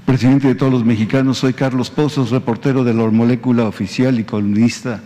presidente de todos los mexicanos, soy Carlos Pozos, reportero de la Molécula Oficial y columnista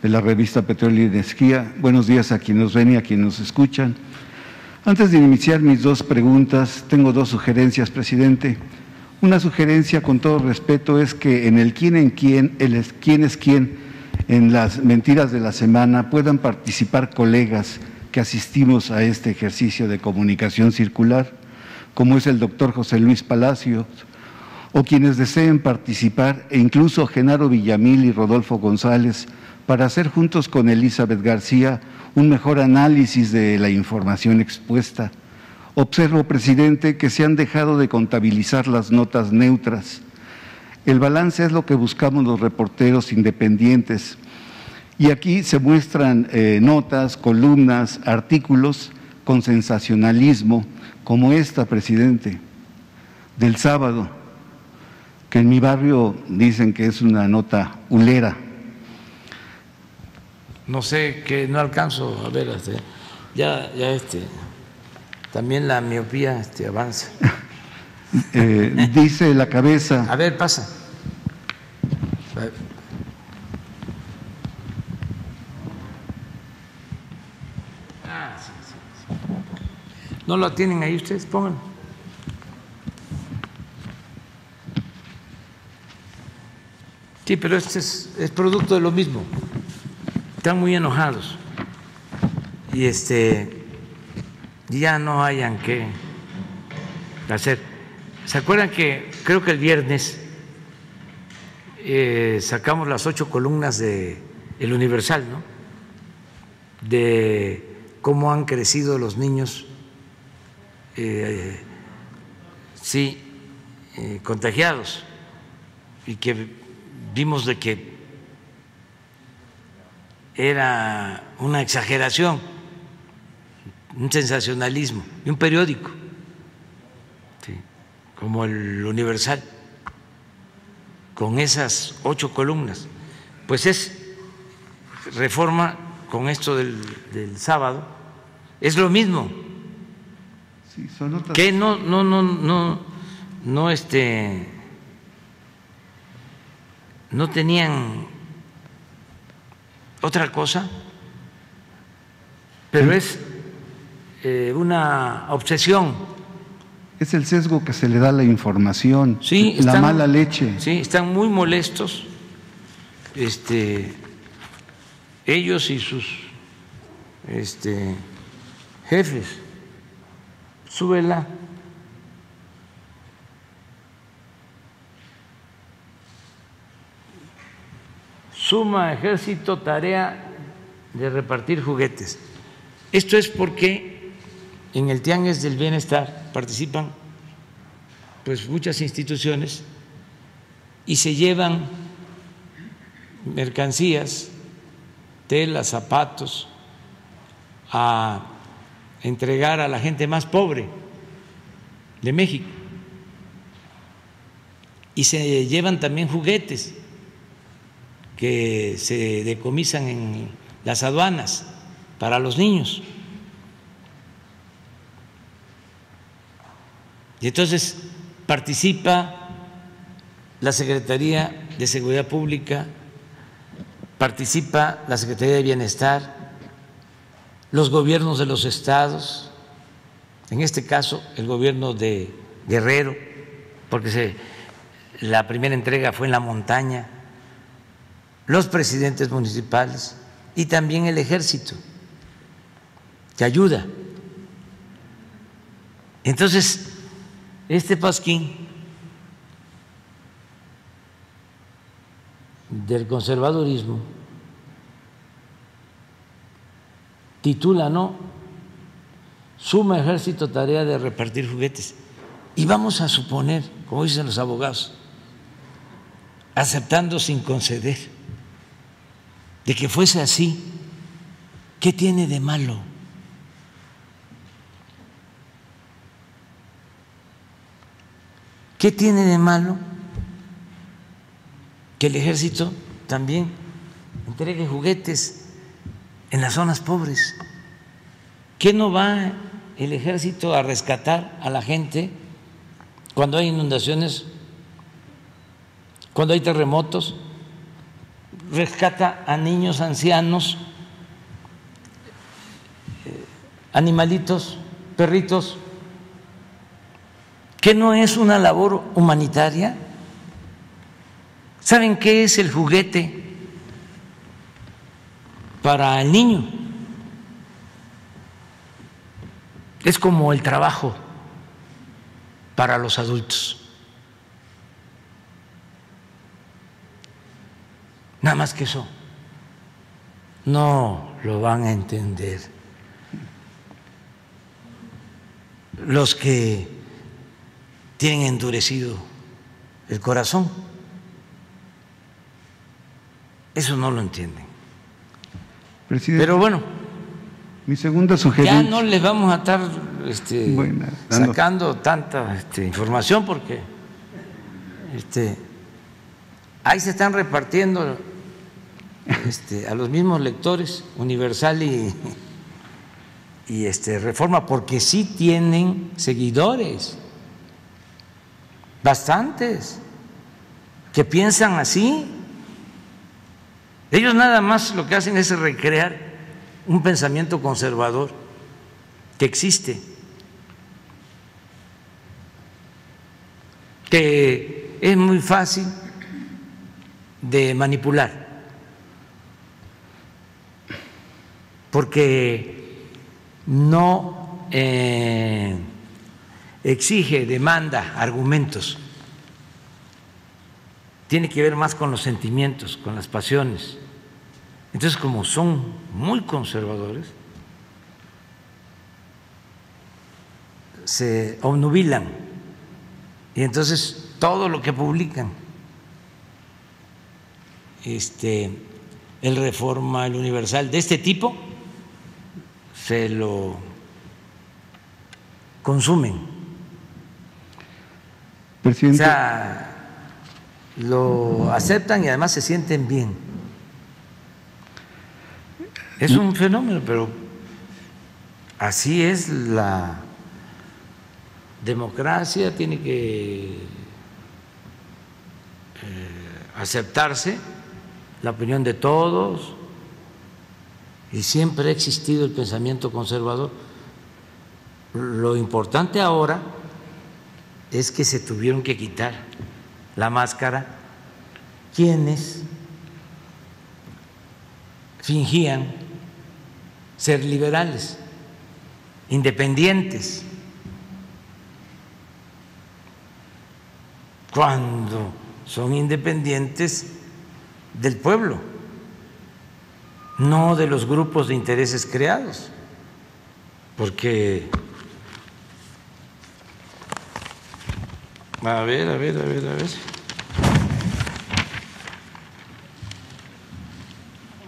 de la revista Petróleo y Energía. Buenos días a quienes nos ven y a quienes nos escuchan. Antes de iniciar mis dos preguntas, tengo dos sugerencias, presidente. Una sugerencia, con todo respeto, es que en el quién en quién, el quién es quién, en las mentiras de la semana, puedan participar colegas que asistimos a este ejercicio de comunicación circular, como es el doctor José Luis Palacios, o quienes deseen participar, e incluso Genaro Villamil y Rodolfo González, para hacer juntos con Elizabeth García un mejor análisis de la información expuesta. Observo, presidente, que se han dejado de contabilizar las notas neutras. El balance es lo que buscamos los reporteros independientes. Y aquí se muestran eh, notas, columnas, artículos con sensacionalismo, como esta, presidente, del sábado que en mi barrio dicen que es una nota ulera. No sé, que no alcanzo a ver, este, ya, ya este, también la miopía este, avanza. Eh, dice la cabeza. A ver, pasa. Ah, ¿No lo tienen ahí ustedes? Pónganlo. Sí, pero este es, producto de lo mismo. Están muy enojados. Y este ya no hayan que hacer. ¿Se acuerdan que creo que el viernes eh, sacamos las ocho columnas de El Universal, ¿no? De cómo han crecido los niños, eh, sí, eh, contagiados y que vimos de que era una exageración, un sensacionalismo, y un periódico, como el Universal, con esas ocho columnas. Pues es reforma con esto del, sábado, es lo mismo. que no, no, no, no, no, este no tenían otra cosa, pero es eh, una obsesión. Es el sesgo que se le da a la información, sí, la mala leche. Sí, están muy molestos este, ellos y sus este, jefes. Súbela. Suma ejército tarea de repartir juguetes. Esto es porque en el Tianguis del Bienestar participan pues muchas instituciones y se llevan mercancías, telas, zapatos a entregar a la gente más pobre de México. Y se llevan también juguetes que se decomisan en las aduanas para los niños. Y entonces participa la Secretaría de Seguridad Pública, participa la Secretaría de Bienestar, los gobiernos de los estados, en este caso el gobierno de Guerrero, porque la primera entrega fue en la montaña, los presidentes municipales y también el ejército, que ayuda. Entonces, este pasquín del conservadurismo titula, ¿no? Suma ejército tarea de repartir juguetes. Y vamos a suponer, como dicen los abogados, aceptando sin conceder de que fuese así, ¿qué tiene de malo? ¿Qué tiene de malo que el ejército también entregue juguetes en las zonas pobres? ¿Qué no va el ejército a rescatar a la gente cuando hay inundaciones cuando hay terremotos, rescata a niños, ancianos, eh, animalitos, perritos, que no es una labor humanitaria. ¿Saben qué es el juguete para el niño? Es como el trabajo para los adultos. Nada más que eso. No lo van a entender. Los que tienen endurecido el corazón. Eso no lo entienden. Pero bueno, mi segunda sugerencia. Ya no les vamos a estar este, sacando tanta este, información porque este, ahí se están repartiendo este, a los mismos lectores, Universal y, y este, Reforma, porque sí tienen seguidores, bastantes, que piensan así. Ellos nada más lo que hacen es recrear un pensamiento conservador que existe, que es muy fácil de manipular. porque no eh, exige, demanda argumentos. Tiene que ver más con los sentimientos, con las pasiones. Entonces, como son muy conservadores, se obnubilan y entonces todo lo que publican, este, el Reforma, el Universal, de este tipo, se lo consumen. O sea, lo aceptan y además se sienten bien. Es un fenómeno, pero así es la democracia, tiene que eh, aceptarse la opinión de todos, y siempre ha existido el pensamiento conservador. Lo importante ahora es que se tuvieron que quitar la máscara quienes fingían ser liberales, independientes, cuando son independientes del pueblo no de los grupos de intereses creados, porque... A ver, a ver, a ver, a ver.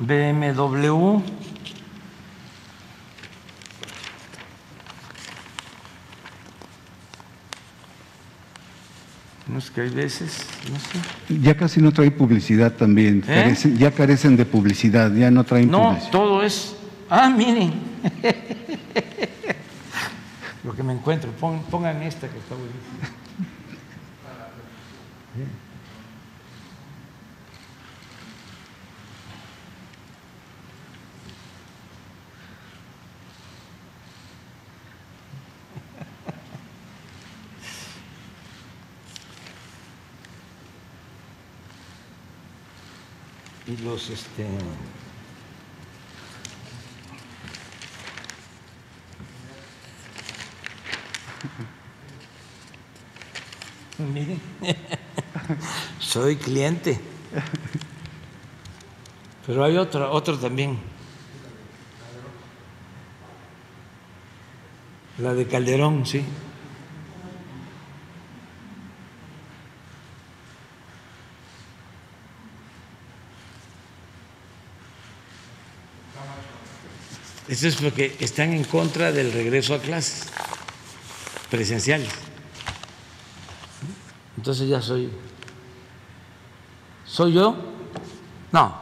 BMW. No es que hay veces, no sé. Ya casi no trae publicidad también. ¿Eh? ya carecen de publicidad, ya no traen no, todo es. Ah, miren. Lo que me encuentro. Pongan esta que está buenísima. Y los este Miren, soy cliente. Pero hay otro, otro también. La de Calderón, sí. Eso es porque están en contra del regreso a clases presenciales. Entonces ya soy. ¿Soy yo? No.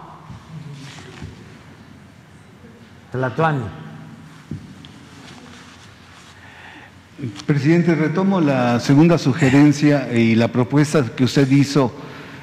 Tlatuani. Presidente, retomo la segunda sugerencia y la propuesta que usted hizo